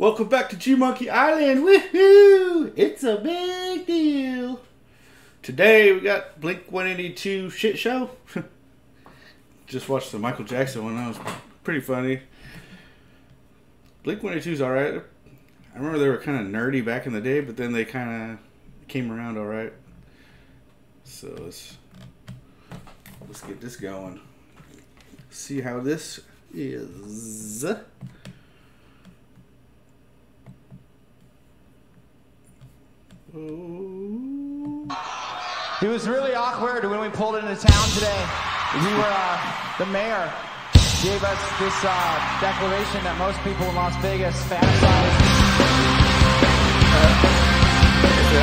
Welcome back to G Monkey Island. Woohoo! It's a big deal. Today we got Blink 182 shit show. Just watched the Michael Jackson one. That was pretty funny. Blink 182 is alright. I remember they were kind of nerdy back in the day, but then they kind of came around alright. So let's let's get this going. See how this is. It was really awkward when we pulled into town today. We were, uh, the mayor gave us this uh, declaration that most people in Las Vegas fantasize.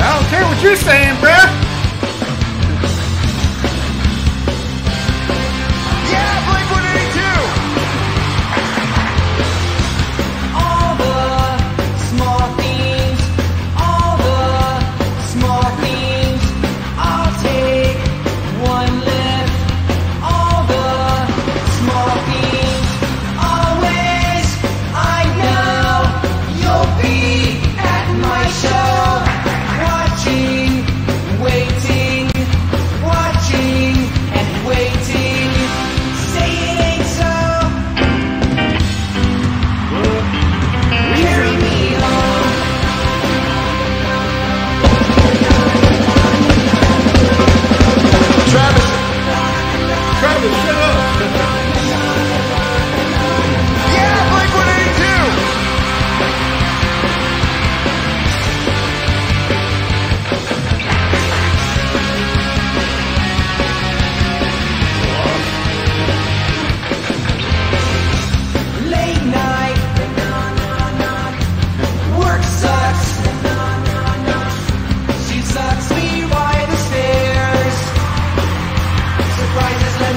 I don't care what you're saying, bruh.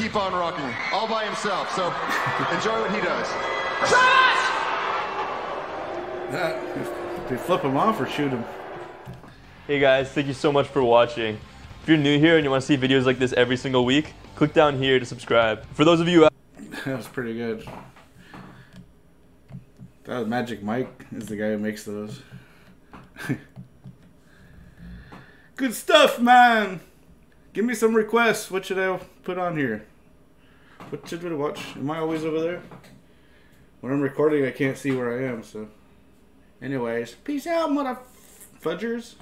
keep on rocking all by himself. So enjoy what he does. They flip him off or shoot him. Hey guys, thank you so much for watching. If you're new here and you want to see videos like this every single week, click down here to subscribe. For those of you That was pretty good. That was Magic Mike is the guy who makes those. good stuff, man. Give me some requests. What should I put on here? What should we watch? Am I always over there? When I'm recording, I can't see where I am. So, anyways, peace out, mother fudgers.